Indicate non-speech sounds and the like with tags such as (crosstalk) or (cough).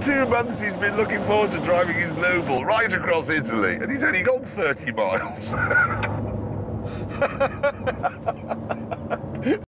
Two months he's been looking forward to driving his Noble right across Italy, and he's only gone 30 miles. (laughs)